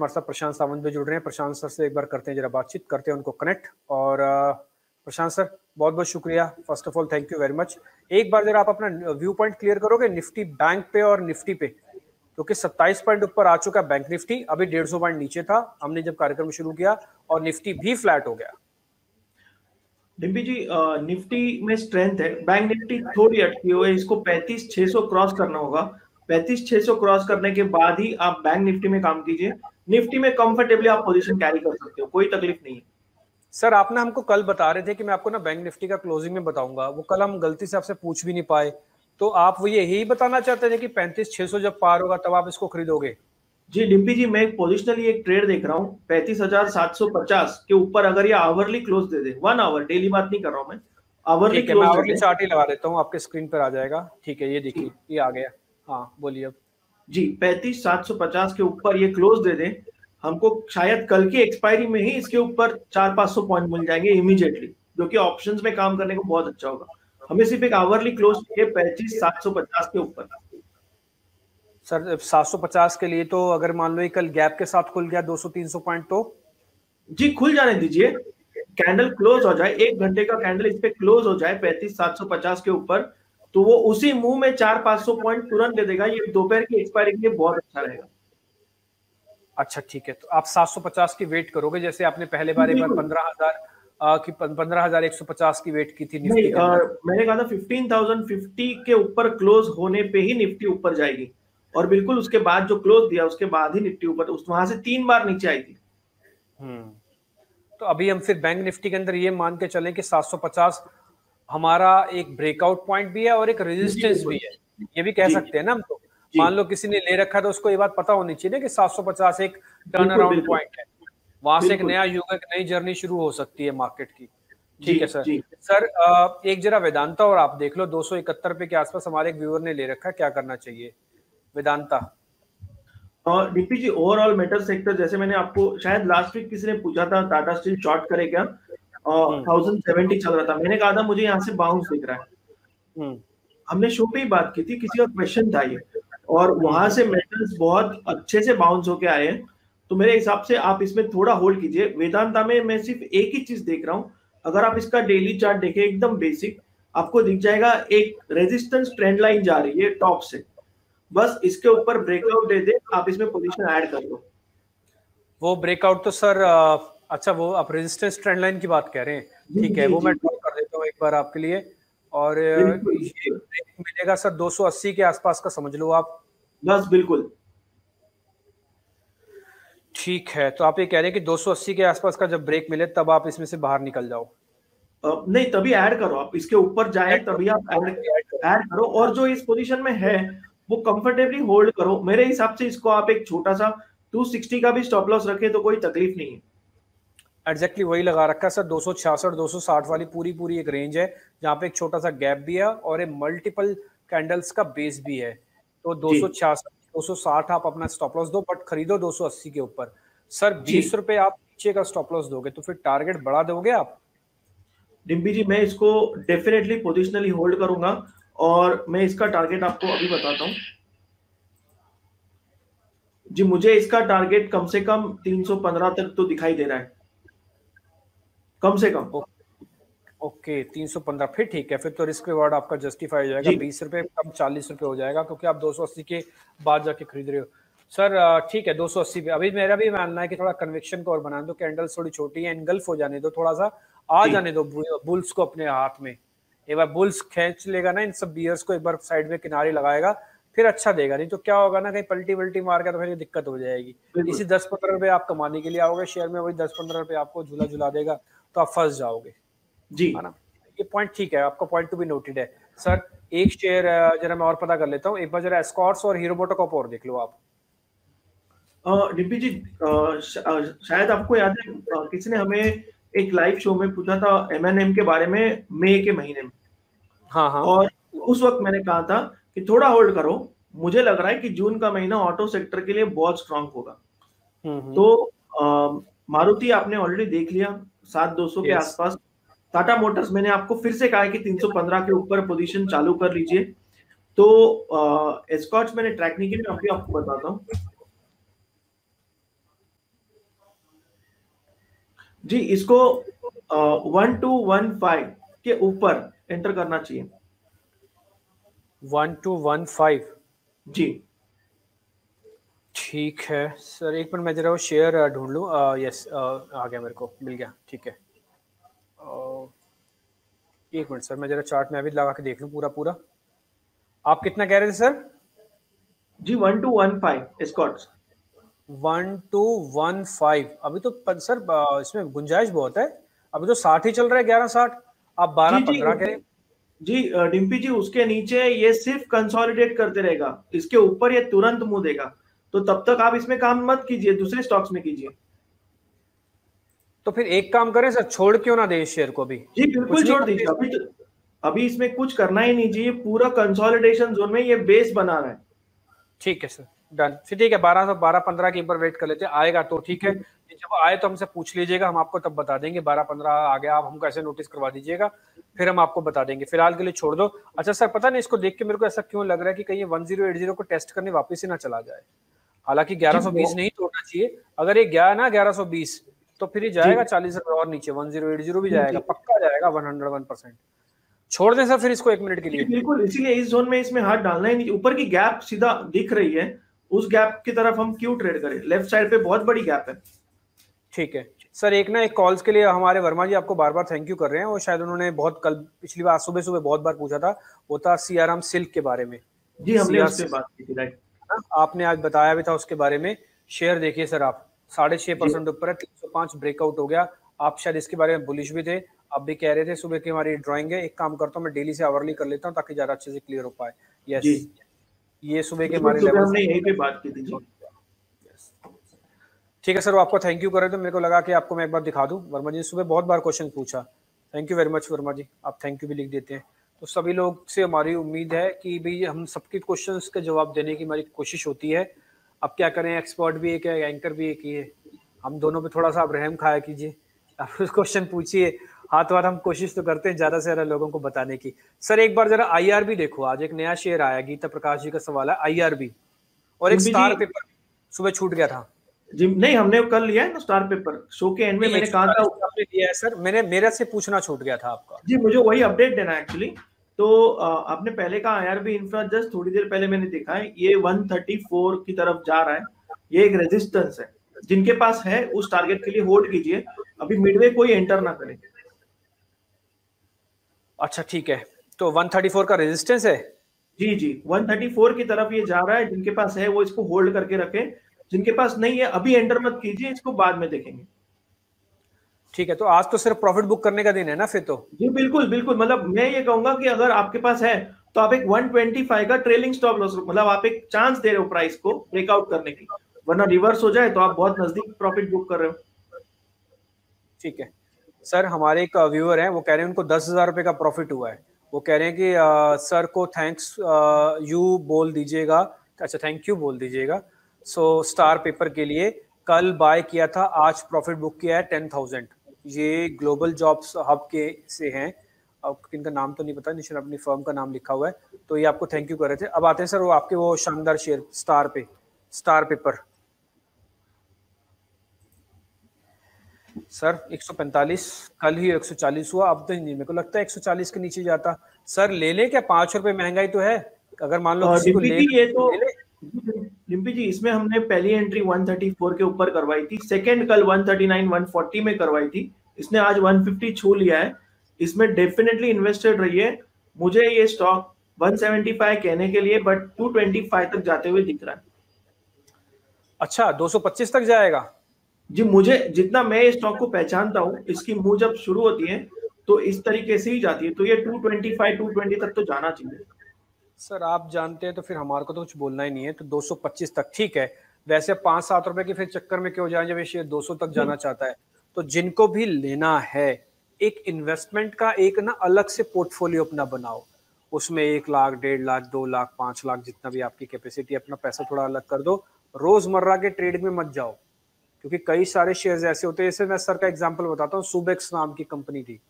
हमारे साथ प्रशांत सावंत भी जुड़ रहे हैं। प्रशांत सर से एक बार करते हैं जरा बातचीत, करते हैं उनको कनेक्ट और प्रशांत सर बहुत बहुत शुक्रिया। First of all thank you very much एक बार जरा आप अपना व्यू पॉइंट क्लियर करोगे निफ्टी बैंक पे और निफ्टी पे। क्योंकि तो 27 पॉइंट ऊपर आ चुका बैंक निफ्टी, अभी 150 पॉइंट नीचे था, हमने जब कार्यक्रम शुरू किया और निफ्टी भी फ्लैट हो गया। डिम्पी जी निफ्टी में स्ट्रेंथ है। बैंक निफ्टी थोड़ी अटकी हुई है, इसको पैंतीस छह सौ क्रॉस करना होगा। पैंतीस छह सौ क्रॉस करने के बाद ही आप बैंक निफ्टी में काम कीजिए। निफ्टी में कंफर्टेबली आप पोजीशन कैरी कर सकते हो कोई तकलीफ़ नहीं है। सर आपने हमको कल बता रहे थे कि मैं आपको ना बैंक निफ्टी का क्लोजिंग में बताऊँगा। वो कल हम गलती से आपसे पूछ भी नहीं पाए। तो आप वो यही बताना चाहते थे कि पैंतीस छह सौ जब पार होगा तब आप इसको खरीदोगे? जी डिम्पी जी मैं पोजिशनली एक ट्रेड देख रहा हूँ पैंतीस हज़ार सात सौ पचास के ऊपर अगर ये आवरली क्लोज दे दे वन आवर डेली बात नहीं कर रहा हूँ मैं आवरली आवरली चार्ट ही लगा देता हूँ आपके स्क्रीन पर आ जाएगा। ठीक है ये देखिए ये आ गया। हाँ बोलिए अब। जी पैंतीस सात सौ पचास के ऊपर ये क्लोज दे दें। हमको शायद कल की एक्सपायरी में ही इसके ऊपर चार पाँच सौ पॉइंट मिल जाएँगे इमीडिएटली जो कि ऑप्शंस में काम करने को बहुत अच्छा होगा। हमें सिर्फ़ एक आवरली क्लोज चाहिए पैंतीस सात सौ पचास के ऊपर। सर 750 के लिए तो अगर मान लो कल गैप के साथ खुल गया 200-300 पॉइंट तो? जी खुल जाने दीजिए। कैंडल क्लोज हो जाए एक घंटे का कैंडल इस पे क्लोज हो जाए पैंतीस सात सौ पचास के ऊपर तो वो उसी मुँह में चार पाँच सौ पॉइंट तुरंत दे देगा। ये दोपहर की एक्सपायरी के लिए बहुत अच्छा रहेगा। अच्छा ठीक है। तो आप 750 की वेट करोगे जैसे आपने पहले बार एक बार पंद्रह हज़ार की पंद्रह हज़ार एक सौ पचास की वेट की थी निफ्टी आ, मैंने कहा था फिफ्टीन थाउज़ेंड फिफ्टी के ऊपर क्लोज होने पे ही निफ्टी ऊपर जाएगी। और बिल्कुल उसके बाद जो क्लोज दिया उसके बाद ही निफ्टी ऊपर उस वहाँ से तीन बार नीचे आई थी। हम्म। तो अभी हम फिर बैंक निफ्टी के अंदर ये मान के चले कि 750 हमारा एक ब्रेकआउट पॉइंट भी है और एक रेजिस्टेंस भी है। ये भी कह सकते हैं ना हम तो। मान लो किसी ने ले रखा है तो उसको ये बात पता होनी चाहिए ना कि 750 एक टर्न अराउंड पॉइंट है। वहाँ से एक नया युग एक नई जर्नी शुरू हो सकती है मार्केट की। ठीक है सर सर एक जरा वेदांता और आप देख लो। दो पे के आसपास हमारे एक व्यूअर ने ले रखा है। क्या करना चाहिए? वेदांता। और डीपी जी ओवरऑल मेटल सेक्टर जैसे मैंने आपको शायद लास्ट वीक किसी ने पूछा था टाटा स्टील शॉर्ट करे क्या? थाउज़ेंड सेवेंटी चल रहा था। मैंने कहा था मुझे यहाँ से बाउंस दिख रहा है। हम्म। हमने शो पे ही बात की थी किसी का क्वेश्चन था ये। और वहाँ से मेटल्स बहुत अच्छे से बाउंस होके आए हैं। तो मेरे हिसाब से आप इसमें थोड़ा होल्ड कीजिए। वेदांता में मैं सिर्फ़ एक ही चीज़ देख रहा हूँ। अगर आप इसका डेली चार्ट देखें एकदम बेसिक आपको दिख जाएगा एक रेजिस्टेंस ट्रेंड लाइन जा रही है टॉप से। बस इसके ऊपर ब्रेकआउट दे दे आप इसमें पोजीशन ऐड कर दो। वो ब्रेकआउट तो सर अच्छा वो आप रेजिस्टेंस ट्रेंड लाइन की बात कह रहे हैं। ठीक है वो मैं ड्रॉ कर देता हूँ एक बार आपके लिए। और ये मिलेगा सर 280 के आसपास का समझ लो आप। बस बिल्कुल। ठीक है तो आप ये कह रहे हैं कि 280 के आसपास का जब ब्रेक मिले तब आप इसमें से बाहर निकल जाओ। नहीं तभी ऐड करो आप। इसके ऊपर जाए तभी आप ऐड ऐड करो। और जो इस पोजीशन में है वो कंफर्टेबली होल्ड करो। मेरे हिसाब से इसको आप एक छोटा सा 260 का भी स्टॉप लॉस रखे तो कोई तकलीफ़ नहीं है। एग्जैक्टली वही लगा रखा है सर दो सौ छियासठ दो सौ साठ वाली पूरी पूरी एक रेंज है जहाँ पे एक छोटा सा गैप भी है और एक मल्टीपल कैंडल्स का बेस भी है। तो दो सौ छियासठ दो सौ साठ आप अपना स्टॉप लॉस दो बट खरीदो दो सौ अस्सी के ऊपर। सर बीस रुपए आप नीचे का स्टॉप लॉस दोगे तो फिर टारगेट बढ़ा दोगे आप? डिम्बी जी मैं इसको डेफिनेटली पोजिशनली होल्ड करूँगा और मैं इसका टारगेट आपको अभी बताता हूँ। जी मुझे इसका टारगेट कम से कम 315 तक तो दिखाई दे रहा है। कम से कम। ओके तीन सौ पंद्रह। फिर ठीक है फिर तो रिस्क रिवार्ड आपका जस्टिफाई हो जाएगा। बीस रुपए कम चालीस रुपए हो जाएगा क्योंकि आप दो सौ अस्सी के बाद जाके खरीद रहे हो। सर ठीक है दो सौ अस्सी पे अभी मेरा भी मानना है कि थोड़ा कन्वेक्शन को और बना दो। कैंडल्स थोड़ी छोटी है एनगल्फ हो जाने दो थोड़ा सा आ जाने दो बुल्स को अपने हाथ में। एक बार बुल्स खींच लेगा ना इन सब बियर्स को एक बार साइड में किनारे लगाएगा फिर अच्छा देगा। नहीं तो क्या होगा ना कहीं पलटी वल्टी मार के तो फिर दिक्कत हो जाएगी। इसी दस पंद्रह रुपए आप कमाने के लिए आओगे शेयर में वही दस पंद्रह रुपए आपको झूला झुला देगा। तो आप फंस जाओगे। जी। है ना? ये पॉइंट ठीक है आपका पॉइंट टू बी नोटेड है। सर एक शेयर जरा मैं और पता कर लेता हूँ। एक बार जरा एस्कॉर्ट्स और हीरो मोटोकॉप और देख लो आप। डिप्टी जी शायद आपको याद है किसी ने हमें एक लाइव शो में पूछा था एमएनएम के बारे में मई के महीने में? हाँ हाँ। और उस वक्त मैंने कहा था कि थोड़ा होल्ड करो मुझे लग रहा है कि जून का महीना ऑटो सेक्टर के लिए बहुत स्ट्रांग होगा। हम्म, हम्म। तो मारुति आपने ऑलरेडी देख लिया सात दो सौ के आसपास। टाटा मोटर्स मैंने आपको फिर से कहा है कि 315 के ऊपर पोजीशन चालू कर लीजिए। तो एस्कॉट्स मैंने ट्रैक नहीं किया मैं अभी आपको बताता हूँ। जी इसको वन टू वन फाइव के ऊपर एंटर करना चाहिए। One two one five ji. ठीक है। सर एक मिनट मैं जरा वो शेयर ढूंढ लूँ। यस आ गया मेरे को मिल गया ठीक है। एक मिनट सर मैं जरा चार्ट में अभी लगा के देख लूँ पूरा पूरा। आप कितना कह रहे थे सर? जी वन टू वन फाइव स्कॉट्स वन टू वन फाइव अभी तो सर इसमें गुंजाइश बहुत है। अभी तो साठ ही चल रहा है ग्यारह साठ। आप बारह पंद्रह करें जी डिम्पी जी उसके नीचे ये सिर्फ़ कंसोलिडेट करते रहेगा। इसके ऊपर ये तुरंत मुँह देगा। तो तब तक आप इसमें काम मत कीजिए दूसरे स्टॉक्स में कीजिए। तो फिर एक काम करें सर छोड़ क्यों ना दे शेयर को भी जी बिल्कुल छोड़ दीजिए। अभी तो, अभी इसमें कुछ करना ही नहीं चाहिए पूरा कंसोलिडेशन जोन में ये बेस बना रहा है। ठीक है सर डन फिर ठीक है बारह सौ बारह पंद्रह के ऊपर वेट कर लेते हैं आएगा तो ठीक है। जब आए तो हमसे पूछ लीजिएगा हम आपको तब बता देंगे। बारह पंद्रह आ गया आप हमको ऐसे नोटिस करवा दीजिएगा फिर हम आपको बता देंगे। फ़िलहाल के लिए छोड़ दो। अच्छा सर पता नहीं इसको देख के मेरे को ऐसा क्यों लग रहा है कि कहीं वन ज़ीरो एट ज़ीरो को टेस्ट करने वापस ही ना चला जाए। हालाँकि ग्यारह सौ बीस नहीं तोड़ना चाहिए। अगर ये गया ना ग्यारह सौ बीस तो फिर ये जाएगा चालीस रुपए और नीचे वन ज़ीरो एट ज़ीरो भी जाएगा पक्का जाएगा वन हंड्रेड वन परसेंट। छोड़ दें सर फिर इसको एक मिनट के लिए। बिल्कुल इसीलिए इस जोन में इसमें हाथ डालना ही नहीं ऊपर की गैप सीधा दिख रही है। उस गैप की तरफ़ हम क्यों ट्रेड करें? लेफ़्ट साइड पे बहुत बड़ी गैप है। ठीक है। सर एक ना एक कॉल्स के लिए हमारे वर्मा जी आपको बार बार थैंक यू कर रहे हैं और शायद उन्होंने बहुत कल पिछली बार सुबह सुबह बहुत बार पूछा था वो था सीआरएम सिल्क के बारे में। जी हमने उससे बात की थी राइट। आपने आज बताया भी था उसके बारे में। शेयर देखिए सर आप। साढ़े छह परसेंट ऊपर है तीन सौ पाँच ब्रेकआउट हो गया। आप शायद इसके बारे में बुलिश भी थे आप भी कह रहे थे सुबह की हमारी ड्राइंग है। एक काम करता हूँ मैं डेली से आवरली कर लेता हूँ ताकि ज़्यादा अच्छे से क्लियर हो पाए। यस ये सुबह के हमारे लेवल हमने यहीं पे बात की थी ठीक है सर आपको थैंक यू करे तो मेरे को लगा कि आपको मैं एक बार दिखा दूँ। वर्मा जी ने सुबह बहुत बार क्वेश्चन पूछा। Thank you very much Verma ji. आप थैंक यू भी लिख देते हैं। तो सभी लोग से हमारी उम्मीद है कि भाई हम सबके क्वेश्चन के जवाब देने की हमारी कोशिश होती है। अब क्या करें एक्सपर्ट भी एक है एंकर भी एक ही है। हम दोनों पे थोड़ा सा आप रहम खाया कीजिए। आप क्वेश्चन पूछिए। हाथ वाथ हम कोशिश तो करते हैं ज़्यादा से ज़्यादा लोगों को बताने की। सर एक बार जरा आईआरबी देखो। आज एक नया शेयर आया गीता प्रकाश जी का सवाल है आईआरबी और एक स्टार पेपर सुबह छूट गया था। जी नहीं हमने कल लिया है ना स्टार पेपर। शो के एंड में मैंने कहा था आपने लिया है सर। मैंने मेरे से पूछना छूट गया था आपका। जी मुझे वही अपडेट देना है एक्चुअली तो आपने पहले कहा आईआरबी इंफ्रा जस्ट थोड़ी देर पहले मैंने देखा है ये 134 की तरफ़ जा रहा है। ये एक रेजिस्टेंस है। जिनके पास है उस टारगेट के लिए होल्ड कीजिए। अभी मिडवे कोई एंटर ना करे। अच्छा ठीक है। तो 134 का रेजिस्टेंस है? जी जी। 134 की तरफ़ ये जा रहा है जिनके पास है वो इसको होल्ड करके रखे। जिनके पास नहीं है अभी एंटर मत कीजिए इसको बाद में देखेंगे। ठीक है तो आज तो सिर्फ़ प्रॉफिट बुक करने का दिन है ना फिर तो? जी बिल्कुल बिल्कुल मतलब मैं ये कहूँगा कि अगर आपके पास है तो आप एक 125 का ट्रेलिंग स्टॉप लॉस मतलब आप एक चांस दे रहे हो प्राइस को ब्रेकआउट करने की वरना रिवर्स हो जाए तो आप बहुत नज़दीक प्रॉफिट बुक कर रहे हो। ठीक है। सर हमारे एक व्यूअर है वो कह रहे हैं उनको दस हज़ार रुपए का प्रॉफिट हुआ है। वो कह रहे हैं कि आ, सर को थैंक्स यू बोल दीजिएगा अच्छा थैंक यू बोल दीजिएगा। सो स्टार पेपर के लिए कल बाय किया था आज प्रॉफिट बुक किया है टेन थाउज़ेंड ये ग्लोबल जॉब्स हब के से हैं। अब इनका नाम तो नहीं पता निश्चित अपनी फर्म का नाम लिखा हुआ है। तो ये आपको थैंक यू कर रहे थे। अब आते हैं सर वो आपके वो शानदार शेयर स्टार पे स्टार पेपर सर 145 कल ही 140 हुआ अब तो नहीं मेरे को लगता है 140 के नीचे जाता। सर ले ले क्या? पाँच रुपए महँगाई तो है। अगर मान लो किसी को ले, ये तो ले, ले। लिम्पी जी इसमें हमने पहली एंट्री 134 के ऊपर करवाई थी सेकंड कल 139 140 में करवाई थी। इसने आज 150 छू लिया है। इसमें डेफिनेटली इन्वेस्टेड रहिए। मुझे ये स्टॉक 175 कहने के लिए बट 225 तक जाते हुए दिख रहा है। अच्छा 225 तक जाएगा? जी मुझे जितना मैं स्टॉक को पहचानता हूँ इसकी मूव जब शुरू होती है तो इस तरीके से ही जाती है। तो ये 225 220 तक तो जाना चाहिए। सर, आप जानते हैं तो फिर हमारे को तो कुछ बोलना ही नहीं है। तो 225 तक ठीक है। वैसे पाँच सात रुपए के फिर चक्कर में क्यों जाए जब ये शेयर 200 तक जाना चाहता है? तो जिनको भी लेना है, एक इन्वेस्टमेंट का एक ना अलग से पोर्टफोलियो अपना बनाओ। उसमें एक लाख, डेढ़ लाख, दो लाख, पाँच लाख जितना भी आपकी कैपेसिटी अपना पैसा थोड़ा अलग कर दो। रोज़मर्रा के ट्रेड में मत जाओ। क्योंकि कई सारे शेयर्स ऐसे होते हैं, जैसे मैं सर का एग्ज़ाम्पल बताता हूँ सुबेक्स नाम की कंपनी थी।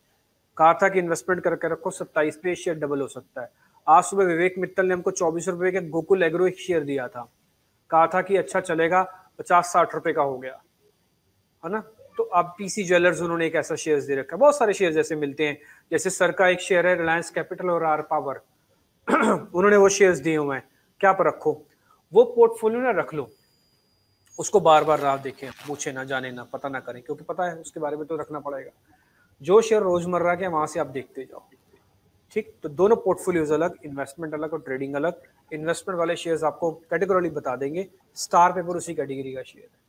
कहा था कि इन्वेस्टमेंट करके रखो, सत्ताईस पे शेयर डबल हो सकता है। आज सुबह विवेक मित्तल ने हमको चौबीस रुपए के गोकुल एग्रो एक शेयर दिया था। कहा था कि अच्छा चलेगा पचास साठ रुपए का हो गया। है ना? तो अब पीसी ज्वेलर्स उन्होंने एक ऐसा शेयर दे रखा बहुत सारे शेयर जैसे मिलते हैं। जैसे सर का एक शेयर है रिलायंस कैपिटल और आर पावर उन्होंने वो शेयर्स दिए हुए हैं। क्या पर रखो? वो पोर्टफोलियो ना रख लो। उसको बार बार राह देखें। पूछे ना, जाने ना, पता ना करें। क्योंकि पता है, उसके बारे में तो रखना पड़ेगा। जो शेयर रोज़मर्रा के वहाँ से आप देखते जाओ। ठीक? तो दोनों पोर्टफोलियोज अलग इन्वेस्टमेंट अलग और ट्रेडिंग अलग। इन्वेस्टमेंट वाले शेयर्स आपको कैटेगोरली बता देंगे। स्टार पेपर उसी कैटेगरी का शेयर है।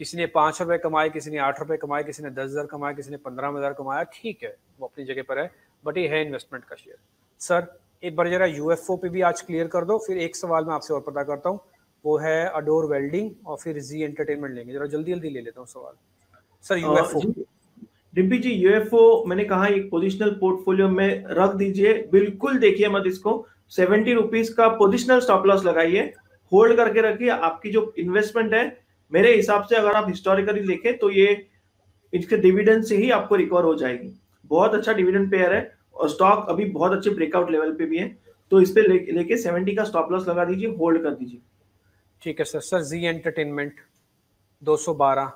किसी ने पाँच रुपए कमाए किसी ने आठ रुपए कमाए किसी ने दस हज़ार कमाया किसी ने पंद्रह हज़ार कमाया ठीक है वो अपनी जगह पर है बट ये है इन्वेस्टमेंट का शेयर सर एक बार जरा यू यूएफओ पे भी आज क्लियर कर दो फिर एक सवाल मैं आपसे और पता करता हूँ। वो है अडोर वेल्डिंग और फिर जी एंटरटेनमेंट लेंगे। जरा जल्दी जल्दी ले लेता हूँ सवाल। Sir UFO Dimpy ji UFO मैंने कहा एक पोजिशनल पोर्टफोलियो में रख दीजिए। बिल्कुल देखिए मत इसको। सेवेंटी रुपीज़ का पोजिशनल स्टॉप लॉस लगाइए। होल्ड करके रखिए। आपकी जो इन्वेस्टमेंट है, मेरे हिसाब से अगर आप हिस्टोरिकली देखें तो ये इसके डिविडेंड से ही आपको रिकवर हो जाएगी। बहुत अच्छा डिविडेंड पेयर है और स्टॉक अभी बहुत अच्छे ब्रेकआउट लेवल पे भी है। तो इस पे लेके सेवेंटी का स्टॉप लॉस लगा दीजिए होल्ड कर दीजिए। ठीक है sir sir ji entertainment 212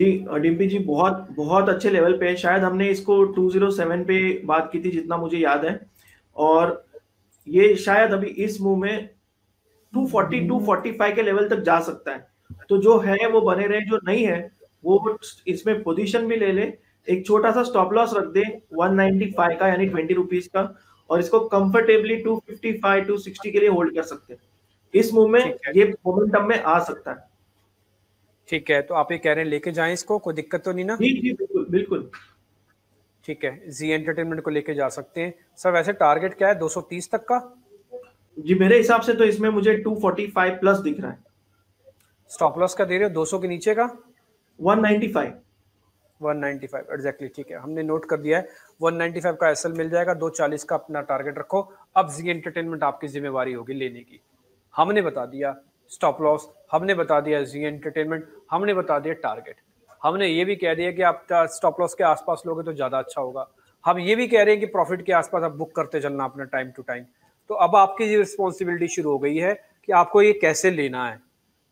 Dimpy ji बहुत बहुत अच्छे लेवल पे है। शायद हमने इसको 207 पे बात की थी जितना मुझे याद है। और ये शायद अभी इस मूव में 240 245 के लेवल तक जा सकता है। तो जो है वो बने रहे जो नहीं है वो इसमें पोजीशन भी ले ले। एक छोटा सा स्टॉप लॉस रख दे 195 का यानी ट्वेंटी रुपीज़ का और इसको कंफर्टेबली 255 260 के लिए होल्ड कर सकते हैं। इस मूव में ये मोमेंटम में आ सकता है। ठीक है तो आप ये कह रहे हैं लेके जाएँ इसको? कोई दिक्कत तो नहीं ना? जी जी बिल्कुल बिल्कुल। ठीक है जी एंटरटेनमेंट को लेके जा सकते हैं। सर वैसे टारगेट क्या है? 230 तक का? जी मेरे हिसाब से तो इसमें मुझे 245 प्लस दिख रहा है। स्टॉप लॉस का दे रहे हो? 200 के नीचे का? 195 195 एग्जैक्टली ठीक है। हमने नोट कर दिया है। 195 का एसएल मिल जाएगा 240 का अपना टारगेट रखो। अब जी एंटरटेनमेंट आपकी जिम्मेवारी होगी लेने की। हमने बता दिया स्टॉप लॉस हमने बता दिया जी एंटरटेनमेंट हमने बता दिया टारगेट हमने ये भी कह दिया कि आप स्टॉप लॉस के आसपास लोगे तो ज़्यादा अच्छा होगा। हम ये भी कह रहे हैं कि प्रॉफिट के आसपास आप बुक करते चलना अपना टाइम टू टाइम तो अब आपकी रिस्पॉन्सिबिलिटी शुरू हो गई है कि आपको ये कैसे लेना है।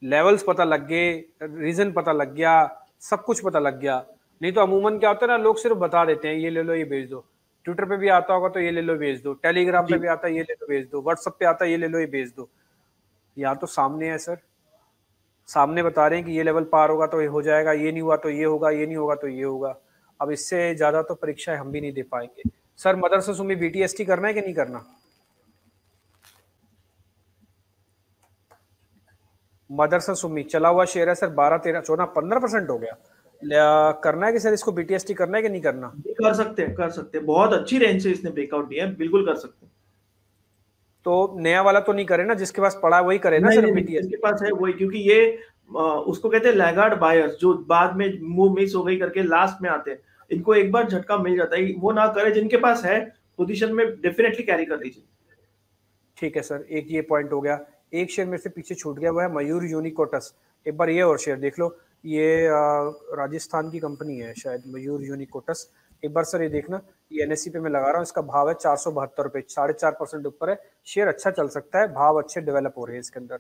लेवल्स पता लग गए रीजन पता लग गया सब कुछ पता लग गया। नहीं तो अमूमन क्या होता है ना लोग सिर्फ़ बता देते हैं ये ले लो ये भेज दो। ट्विटर पे भी आता होगा तो ये ले लो भेज दो। टेलीग्राम पे भी आता है ये ले लो भेज दो। व्हाट्सएप पे आता है ये ले लो ये भेज दो। यहाँ तो सामने है, सर। सामने बता रहे हैं कि ये लेवल पार होगा तो ये हो जाएगा, ये नहीं हुआ तो ये होगा, ये नहीं होगा तो ये होगा। अब इससे ज़्यादा तो परीक्षाएँ हम भी नहीं दे पाएँगे। सर मदरसा सुमी बीटीएसटी करना है कि नहीं करना? मदरसा सुमी चला हुआ शेयर है, सर, बारह, तेरह, चौदह, पंद्रह परसेंट हो गया। करना है कि सर इसको बीटीएसटी करना है कि नहीं करना? कर सकते कर सकते बहुत अच्छी रेंज से इसने ब्रेकआउट दिया है, बिल्कुल कर सकते हैं। तो नया वाला तो नहीं करे ना जिसके पास पड़ा वही करे ना सर बीटीएस जिसके पास है वही क्योंकि ये उसको कहते हैं लैगार्ड बायर्स जो बाद में मूव मिस हो गई करके लास्ट में आते हैं। इनको एक बार झटका मिल जाता है वो ना करे जिनके पास है पोजीशन में डेफिनेटली कैरी कर लीजिए ठीक है सर एक ये पॉइंट हो गया। एक शेयर मेरे से पीछे छूट गया वो है मयूर यूनिकोटस एक बार ये और शेयर देख लो। ये राजस्थान की कंपनी है शायद मयूर यूनिकोटस एक बार सर ये देखना, ये एनएससी पे मैं लगा रहा हूँ, इसका भाव है चार सौ बहत्तर रुपये साढ़े चार परसेंट ऊपर है। शेयर अच्छा चल सकता है, भाव अच्छे डेवलप हो रहे हैं इसके अंदर।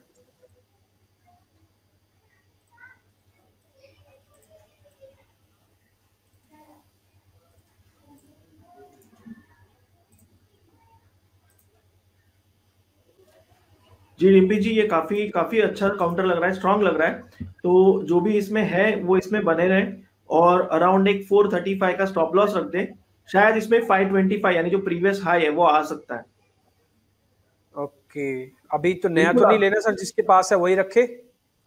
जी, रिम्पी जी, ये काफ़ी काफ़ी अच्छा काउंटर लग रहा है स्ट्रांग लग रहा है। तो जो भी इसमें है, वो इसमें बने रहे। और अराउंड एक 435 का स्टॉप लॉस रख दे। शायद इसमें 525 यानी जो प्रीवियस हाई है वो आ सकता है। ओके अभी तो नया तो नहीं लेना सर जिसके पास है वही रखे?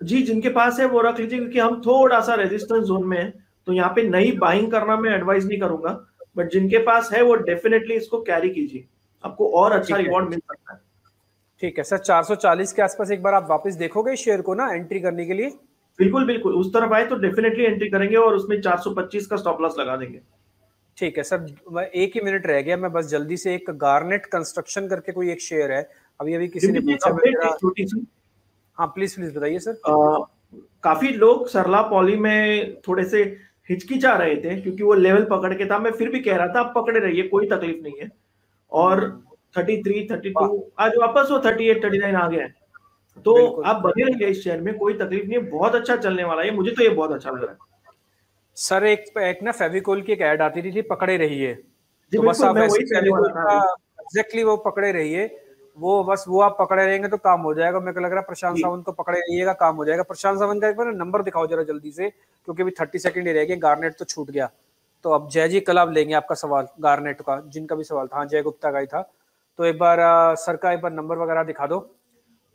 जी जिनके पास है वो रख लीजिए क्योंकि हम थोड़ा सा रेजिस्टेंस जोन में है तो यहाँ पे नई बाइंग करना मैं एडवाइस नहीं करूँगा। बट जिनके पास है वो डेफिनेटली इसको कैरी कीजिए। आपको और अच्छा रिवॉर्ड मिल सकता है। ठीक है सर 440 के आसपास एक बार आप वापस देखोगे शेयर को ना एंट्री करने के लिए? बिल्कुल बिल्कुल। उस तरफ़ आए तो डेफिनेटली एंट्री करेंगे और उसमें 425 का स्टॉप लॉस लगा देंगे। ठीक है सर एक ही मिनट रह गया मैं बस जल्दी से एक गार्नेट कंस्ट्रक्शन करके कोई एक शेयर है। अभी अभी किसी ने पूछा छोटी सी? हाँ प्लीज़ प्लीज़ बताइए सर। आ, काफ़ी लोग सरला पॉली में थोड़े से हिचकिचा रहे थे क्योंकि वो लेवल पकड़ के था। मैं फिर भी कह रहा था आप पकड़े रहिए कोई तकलीफ़ नहीं है। और थर्टी थ्री थर्टी टू आज वापस वो थर्टी एट थर्टी नाइन आ गया है। तो आप बने रहिए इस शेयर में कोई तकलीफ़ नहीं है बहुत अच्छा चलने वाला है मुझे तो ये बहुत अच्छा लग रहा है। सर एक एक ना फेविकोल की एक ऐड आती थी थी पकड़े रहिए। तो बस आप एग्जैक्टली वो पकड़े रहिए। वो बस वो आप पकड़े रहेंगे तो काम हो जाएगा। मेरे को लग रहा है प्रशांत सावंत को पकड़े रहिएगा काम हो जाएगा। प्रशांत सावंत का एक बार नंबर दिखाओ जरा जल्दी से क्योंकि अभी थर्टी सेकंड ही रह गए गार्नेट तो छूट गया। तो अब जय जी कल आप लेंगे आपका सवाल गार्नेट का जिनका भी सवाल था। हाँ जय गुप्ता का ही था। तो एक बार सर का एक बार नंबर वगैरह दिखा दो।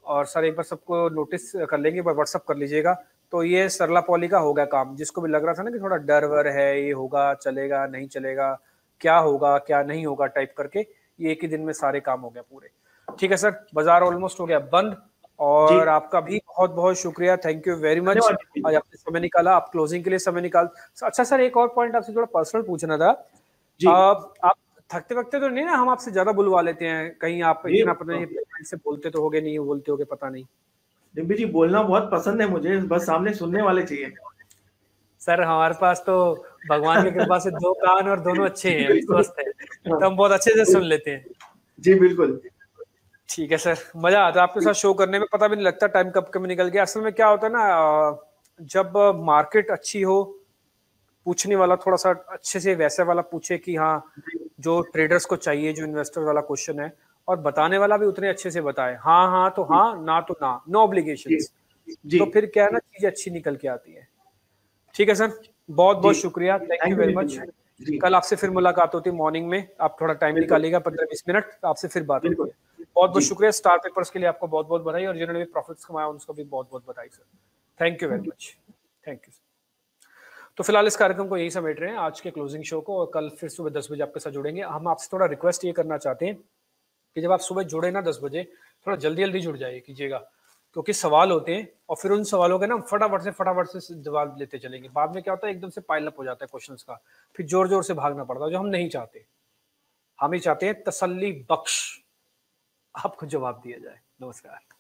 और सर एक बार सबको नोटिस कर लेंगे एक बार व्हाट्सअप कर लीजिएगा। तो ये सरला पॉली का होगा काम जिसको भी लग रहा था ना कि थोड़ा डर वर है ये होगा चलेगा नहीं चलेगा क्या होगा क्या नहीं होगा टाइप करके ये एक ही दिन में सारे काम हो गया पूरे। ठीक है सर बाज़ार ऑलमोस्ट हो गया बंद और आपका भी बहुत बहुत शुक्रिया थैंक यू वेरी मच आज आपने समय निकाला आप क्लोजिंग के लिए समय निकाल। अच्छा सर एक और पॉइंट आपसे थोड़ा पर्सनल पूछना था। जी। आ, आप थकते वकते तो नहीं ना हम आपसे ज़्यादा बुलवा लेते हैं कहीं आप इतना पता नहीं से बोलते तो होगे नहीं बोलते होगे पता नहीं। डिम्पी जी बोलना बहुत पसंद है मुझे बस सामने सुनने वाले चाहिए। सर हमारे पास तो भगवान की कृपा से दो कान और दोनों अच्छे हैं स्वस्थ है तो हम बहुत अच्छे से सुन लेते हैं। जी बिल्कुल। ठीक है सर मज़ा आता है आपके साथ शो करने में पता भी नहीं लगता टाइम कब कब निकल गया। असल में क्या होता है ना जब मार्केट अच्छी हो पूछने वाला थोड़ा सा अच्छे से वैसे वाला पूछे कि हाँ जो ट्रेडर्स को चाहिए जो इन्वेस्टर वाला क्वेश्चन है और बताने वाला भी उतने अच्छे से बताए। हाँ हाँ तो हाँ ना तो ना। नो ऑब्लिगेशन तो फिर क्या है ना चीज़ें अच्छी निकल के आती है। ठीक है सर? बहुत बहुत शुक्रिया। थैंक यू वेरी मच कल आपसे फिर मुलाकात होती है मॉर्निंग में। आप थोड़ा टाइम निकालिएगा पंद्रह बीस मिनट आपसे फिर बात होगी बहुत बहुत शुक्रिया। स्टार पेपर्स के लिए आपको बहुत बहुत बधाई और जिन्होंने भी प्रॉफिट्स कमाया उनको भी बहुत बहुत बधाई sir thank you very much thank you तो फ़िलहाल इस कार्यक्रम को यही समेट रहे हैं। आज के क्लोजिंग शो को और कल फिर सुबह दस बजे आपके साथ जुड़ेंगे। हम आपसे थोड़ा रिक्वेस्ट ये करना चाहते हैं कि जब आप सुबह जुड़े ना दस बजे, थोड़ा जल्दी जल्दी जुड़ जाइए, कीजिएगा। क्योंकि सवाल होते हैं और फिर उन सवालों के ना फटाफट से फटाफट से जवाब लेते चलेंगे। बाद में क्या होता है, एकदम से पाइल अप हो जाता है क्वेश्चन का। फिर ज़ोर ज़ोर से भागना पड़ता है, जो हम नहीं चाहते। हम ही चाहते हैं तसली बख्श आपको जवाब दिया जाए। नमस्कार।